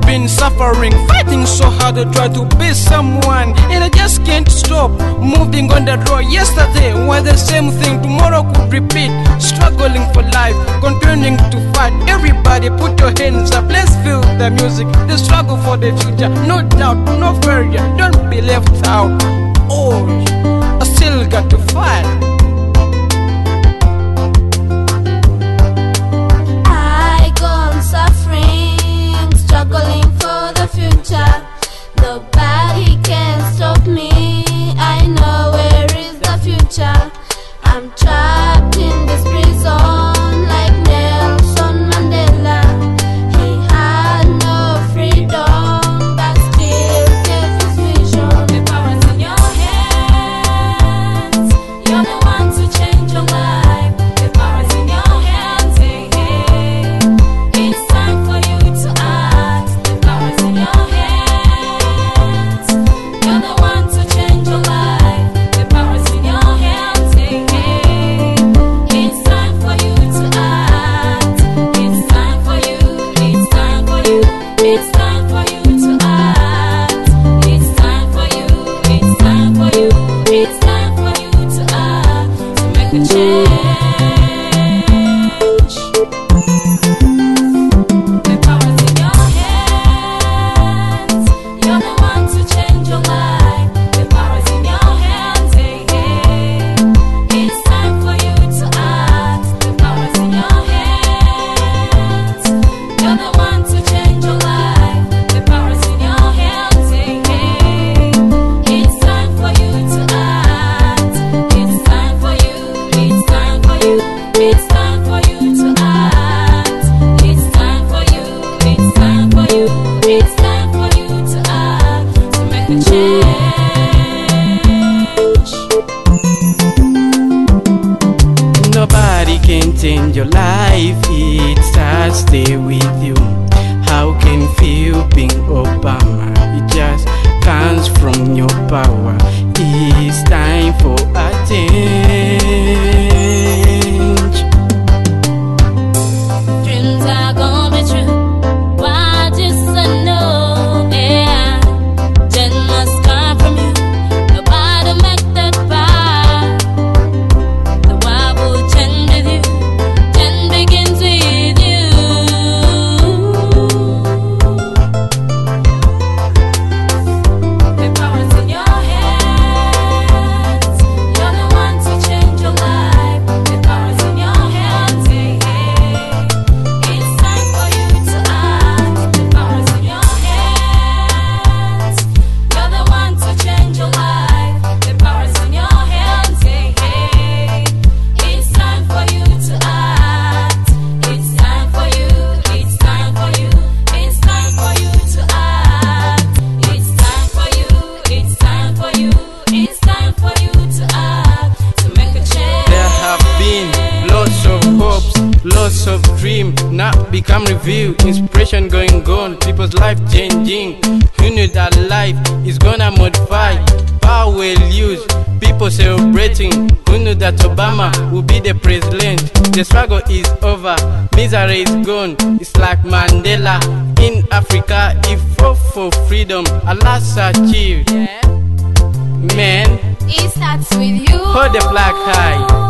been suffering, fighting so hard to try to be someone, and I just can't stop moving on the road. Yesterday was the same thing, tomorrow could repeat. Struggling for life, continuing to fight. Everybody, put your hands up, let's feel the music. The struggle for the future, no doubt, no failure. Don't be left out. Oh, I still got to fight. it. helping Obama. It just comes from your power. It's time for a change. view, inspiration going gold, people's life changing. Who knew that life is gonna modify? Power will use, people celebrating. Who knew that Obama will be the president? The struggle is over, misery is gone. It's like Mandela in Africa, he fought for freedom. Alas, achieved. Man, it starts with you. Hold the black high.